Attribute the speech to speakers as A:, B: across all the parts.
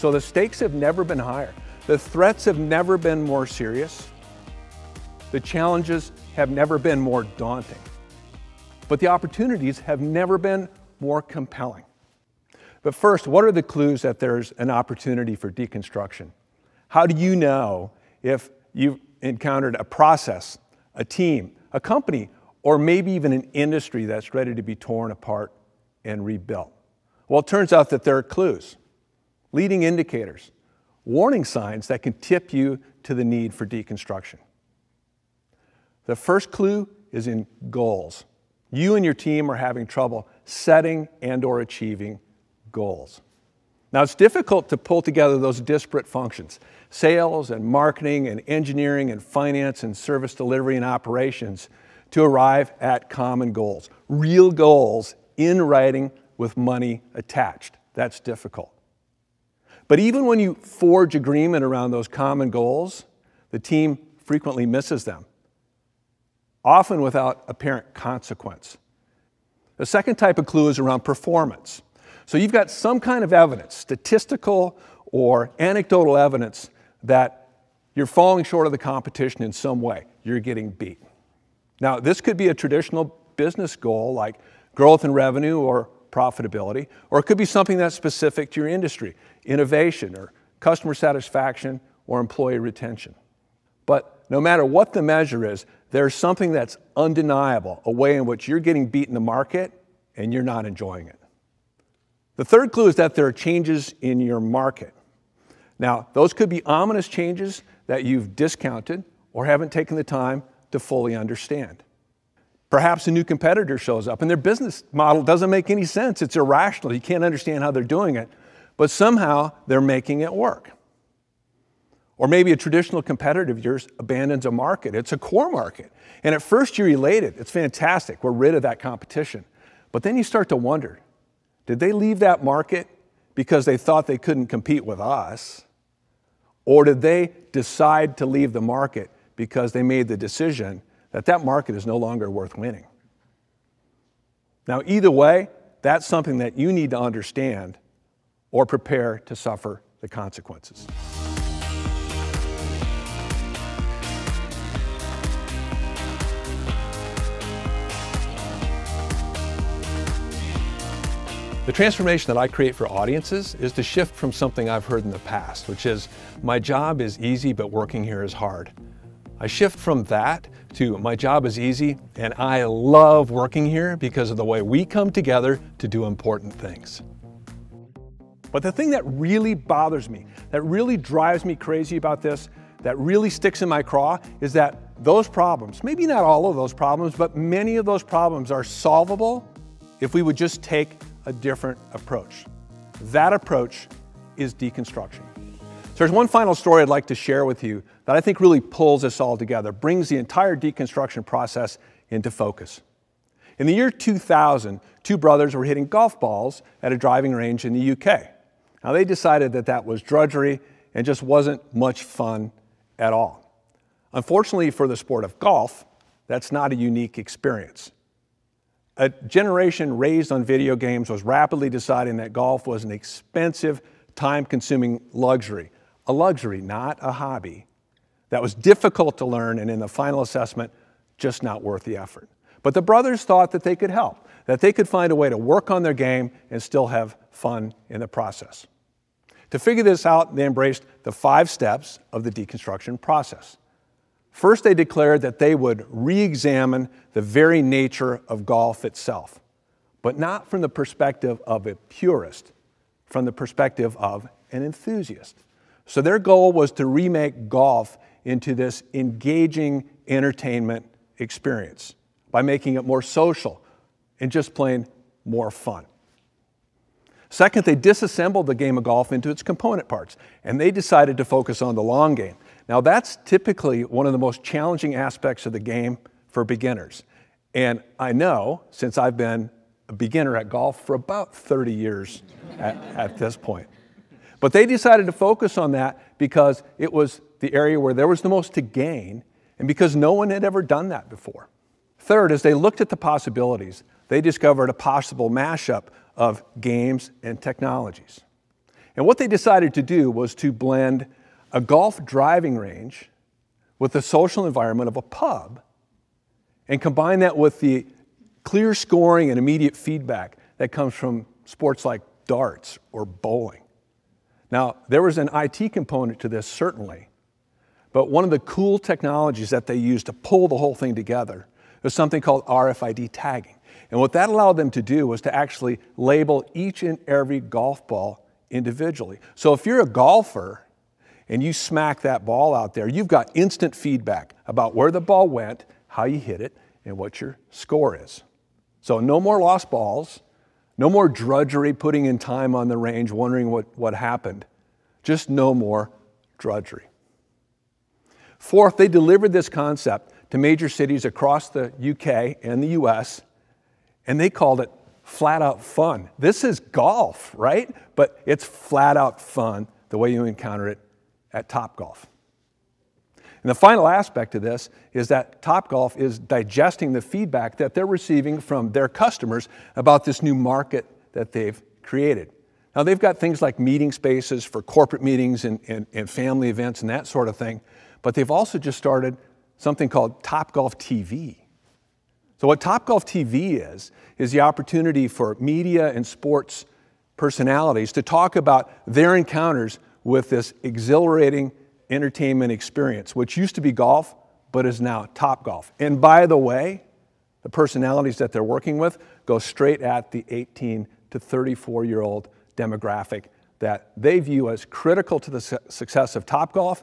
A: So the stakes have never been higher. The threats have never been more serious. The challenges have never been more daunting. But the opportunities have never been more compelling. But first, what are the clues that there's an opportunity for deconstruction? How do you know if you've encountered a process, a team, a company, or maybe even an industry that's ready to be torn apart and rebuilt? Well, it turns out that there are clues, leading indicators, warning signs that can tip you to the need for deconstruction. The first clue is in goals. You and your team are having trouble setting and or achieving goals. Now it's difficult to pull together those disparate functions, sales and marketing and engineering and finance and service delivery and operations to arrive at common goals, real goals in writing with money attached. That's difficult. But even when you forge agreement around those common goals, the team frequently misses them, often without apparent consequence. The second type of clue is around performance. So you've got some kind of evidence, statistical or anecdotal evidence, that you're falling short of the competition in some way. You're getting beat. Now, this could be a traditional business goal like growth in revenue or profitability, or it could be something that's specific to your industry, innovation or customer satisfaction or employee retention. But no matter what the measure is, there's something that's undeniable, a way in which you're getting beat in the market and you're not enjoying it. The third clue is that there are changes in your market. Now, those could be ominous changes that you've discounted or haven't taken the time to fully understand. Perhaps a new competitor shows up and their business model doesn't make any sense. It's irrational. You can't understand how they're doing it, but somehow they're making it work. Or maybe a traditional competitor of yours abandons a market. It's a core market. And at first you're elated. It's fantastic. We're rid of that competition. But then you start to wonder did they leave that market because they thought they couldn't compete with us? Or did they decide to leave the market because they made the decision that that market is no longer worth winning? Now, either way, that's something that you need to understand or prepare to suffer the consequences. The transformation that I create for audiences is to shift from something I've heard in the past, which is my job is easy, but working here is hard. I shift from that to my job is easy and I love working here because of the way we come together to do important things. But the thing that really bothers me, that really drives me crazy about this, that really sticks in my craw is that those problems, maybe not all of those problems, but many of those problems are solvable if we would just take a different approach. That approach is deconstruction. There's one final story I'd like to share with you that I think really pulls this all together, brings the entire deconstruction process into focus. In the year 2000, two brothers were hitting golf balls at a driving range in the UK. Now they decided that that was drudgery and just wasn't much fun at all. Unfortunately for the sport of golf, that's not a unique experience. A generation raised on video games was rapidly deciding that golf was an expensive, time consuming luxury. A luxury, not a hobby. That was difficult to learn and in the final assessment, just not worth the effort. But the brothers thought that they could help, that they could find a way to work on their game and still have fun in the process. To figure this out, they embraced the five steps of the deconstruction process. First, they declared that they would re examine the very nature of golf itself, but not from the perspective of a purist, from the perspective of an enthusiast. So their goal was to remake golf into this engaging entertainment experience by making it more social and just plain more fun. Second, they disassembled the game of golf into its component parts, and they decided to focus on the long game. Now, that's typically one of the most challenging aspects of the game for beginners. And I know, since I've been a beginner at golf for about 30 years at, at this point. But they decided to focus on that because it was the area where there was the most to gain and because no one had ever done that before. Third, as they looked at the possibilities, they discovered a possible mashup of games and technologies. And what they decided to do was to blend a golf driving range with the social environment of a pub and combine that with the clear scoring and immediate feedback that comes from sports like darts or bowling. Now, there was an IT component to this, certainly, but one of the cool technologies that they used to pull the whole thing together was something called RFID tagging. And what that allowed them to do was to actually label each and every golf ball individually. So if you're a golfer and you smack that ball out there, you've got instant feedback about where the ball went, how you hit it, and what your score is. So no more lost balls, no more drudgery putting in time on the range wondering what, what happened. Just no more drudgery. Fourth, they delivered this concept to major cities across the UK and the US, and they called it flat out fun. This is golf, right? But it's flat out fun the way you encounter it at Topgolf. And the final aspect of this is that Topgolf is digesting the feedback that they're receiving from their customers about this new market that they've created. Now, they've got things like meeting spaces for corporate meetings and, and, and family events and that sort of thing. But they've also just started something called Topgolf TV. So, what Topgolf TV is, is the opportunity for media and sports personalities to talk about their encounters with this exhilarating entertainment experience, which used to be golf, but is now top golf. And by the way, the personalities that they're working with go straight at the 18 to 34 year old demographic that they view as critical to the su success of top golf,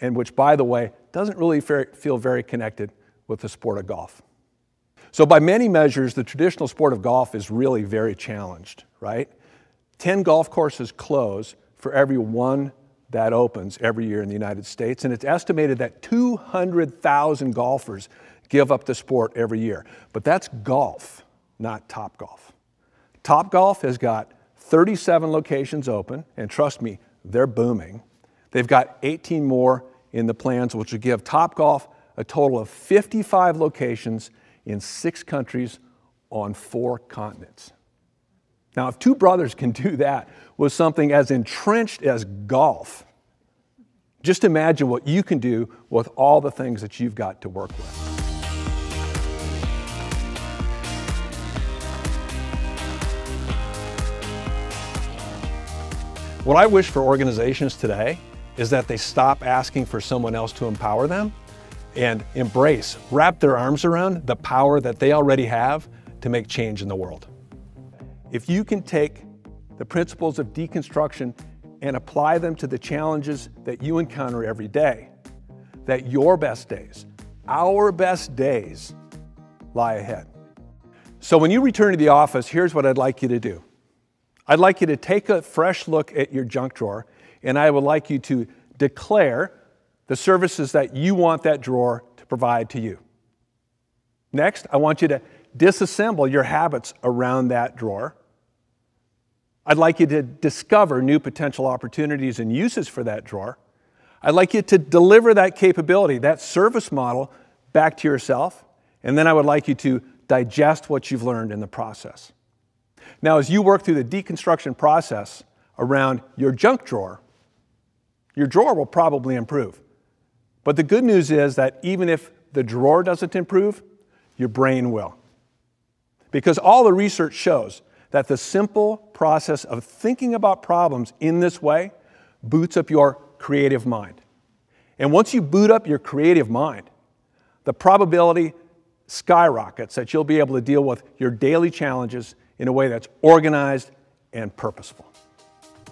A: and which, by the way, doesn't really feel very connected with the sport of golf. So, by many measures, the traditional sport of golf is really very challenged, right? 10 golf courses close for every one that opens every year in the United States, and it's estimated that 200,000 golfers give up the sport every year. But that's golf, not Topgolf. Top Golf has got 37 locations open, and trust me, they're booming. They've got 18 more in the plans, which would give Topgolf a total of 55 locations in six countries on four continents. Now, if two brothers can do that with something as entrenched as golf, just imagine what you can do with all the things that you've got to work with. What I wish for organizations today is that they stop asking for someone else to empower them and embrace, wrap their arms around the power that they already have to make change in the world. If you can take the principles of deconstruction and apply them to the challenges that you encounter every day, that your best days, our best days, lie ahead. So when you return to the office, here's what I'd like you to do. I'd like you to take a fresh look at your junk drawer and I would like you to declare the services that you want that drawer to provide to you. Next, I want you to disassemble your habits around that drawer. I'd like you to discover new potential opportunities and uses for that drawer. I'd like you to deliver that capability, that service model, back to yourself. And then I would like you to digest what you've learned in the process. Now, as you work through the deconstruction process around your junk drawer, your drawer will probably improve. But the good news is that even if the drawer doesn't improve, your brain will. Because all the research shows that the simple process of thinking about problems in this way boots up your creative mind. And once you boot up your creative mind, the probability skyrockets that you'll be able to deal with your daily challenges in a way that's organized and purposeful.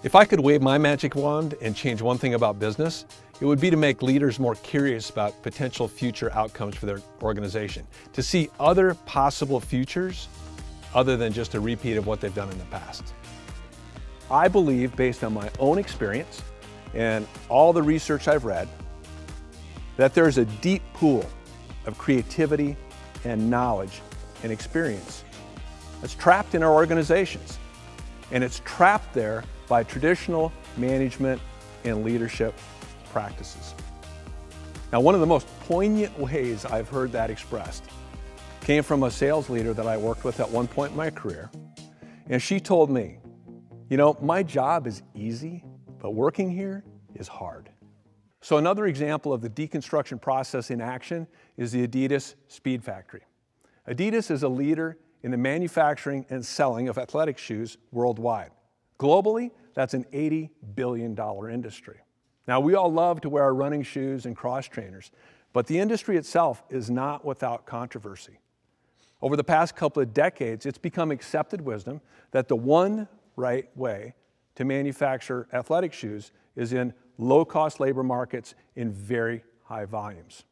A: If I could wave my magic wand and change one thing about business, it would be to make leaders more curious about potential future outcomes for their organization, to see other possible futures other than just a repeat of what they've done in the past. I believe, based on my own experience and all the research I've read, that there's a deep pool of creativity and knowledge and experience that's trapped in our organizations. And it's trapped there by traditional management and leadership practices. Now, one of the most poignant ways I've heard that expressed came from a sales leader that I worked with at one point in my career. And she told me, You know, my job is easy, but working here is hard. So another example of the deconstruction process in action is the Adidas Speed Factory. Adidas is a leader in the manufacturing and selling of athletic shoes worldwide. Globally, that's an $80 billion industry. Now, we all love to wear our running shoes and cross trainers, but the industry itself is not without controversy. Over the past couple of decades, it's become accepted wisdom that the one right way to manufacture athletic shoes is in low cost labor markets in very high volumes.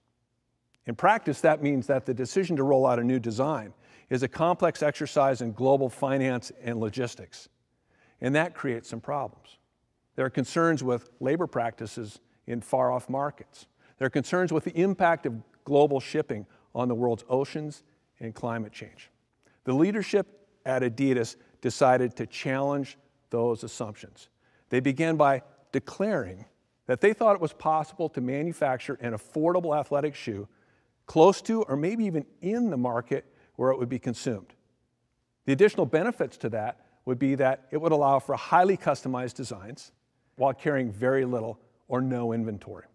A: In practice, that means that the decision to roll out a new design is a complex exercise in global finance and logistics, and that creates some problems. There are concerns with labor practices in far off markets. There are concerns with the impact of global shipping on the world's oceans and climate change. The leadership at Adidas decided to challenge those assumptions. They began by declaring that they thought it was possible to manufacture an affordable athletic shoe close to or maybe even in the market where it would be consumed. The additional benefits to that would be that it would allow for highly customized designs while carrying very little or no inventory.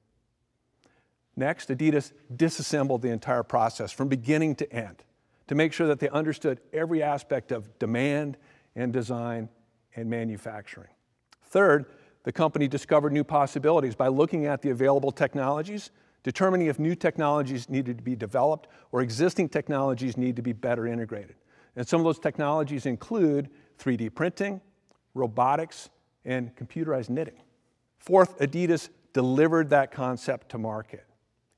A: Next, Adidas disassembled the entire process from beginning to end to make sure that they understood every aspect of demand and design and manufacturing. Third, the company discovered new possibilities by looking at the available technologies, determining if new technologies needed to be developed or existing technologies need to be better integrated. And some of those technologies include 3D printing, robotics, and computerized knitting. Fourth, Adidas delivered that concept to market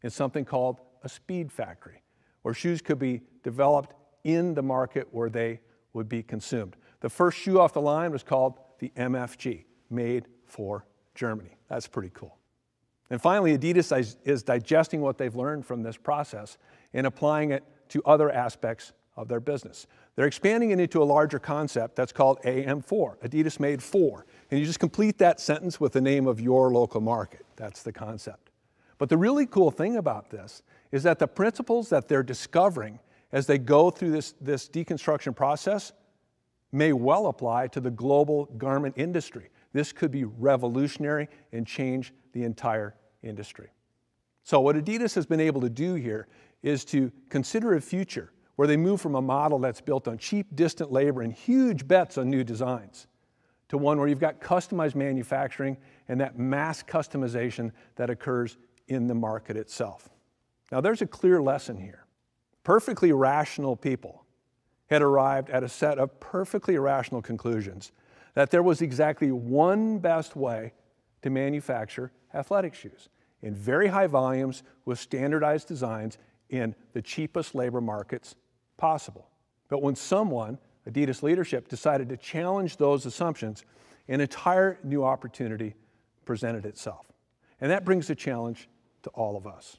A: in something called a speed factory, where shoes could be developed in the market where they would be consumed. The first shoe off the line was called the MFG, made for Germany. That's pretty cool. And finally, Adidas is digesting what they've learned from this process and applying it to other aspects of their business. They're expanding it into a larger concept that's called AM4, Adidas made for. And you just complete that sentence with the name of your local market. That's the concept. But the really cool thing about this is that the principles that they're discovering as they go through this, this deconstruction process may well apply to the global garment industry. This could be revolutionary and change the entire industry. So, what Adidas has been able to do here is to consider a future where they move from a model that's built on cheap, distant labor and huge bets on new designs to one where you've got customized manufacturing and that mass customization that occurs in the market itself. Now, there's a clear lesson here. Perfectly rational people had arrived at a set of perfectly rational conclusions that there was exactly one best way to manufacture athletic shoes in very high volumes with standardized designs in the cheapest labor markets possible. But when someone, Adidas leadership, decided to challenge those assumptions, an entire new opportunity presented itself. And that brings a challenge to all of us.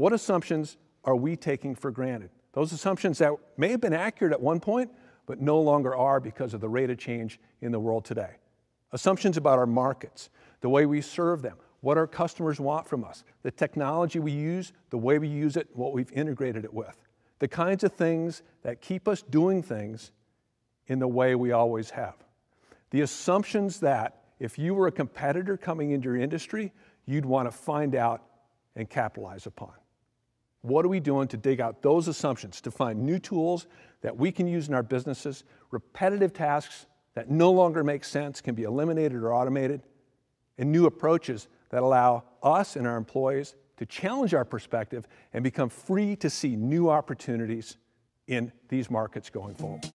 A: What assumptions are we taking for granted? Those assumptions that may have been accurate at one point, but no longer are because of the rate of change in the world today. Assumptions about our markets, the way we serve them, what our customers want from us, the technology we use, the way we use it, what we've integrated it with. The kinds of things that keep us doing things in the way we always have. The assumptions that if you were a competitor coming into your industry, you'd want to find out and capitalize upon. What are we doing to dig out those assumptions, to find new tools that we can use in our businesses, repetitive tasks that no longer make sense can be eliminated or automated, and new approaches that allow us and our employees to challenge our perspective and become free to see new opportunities in these markets going forward.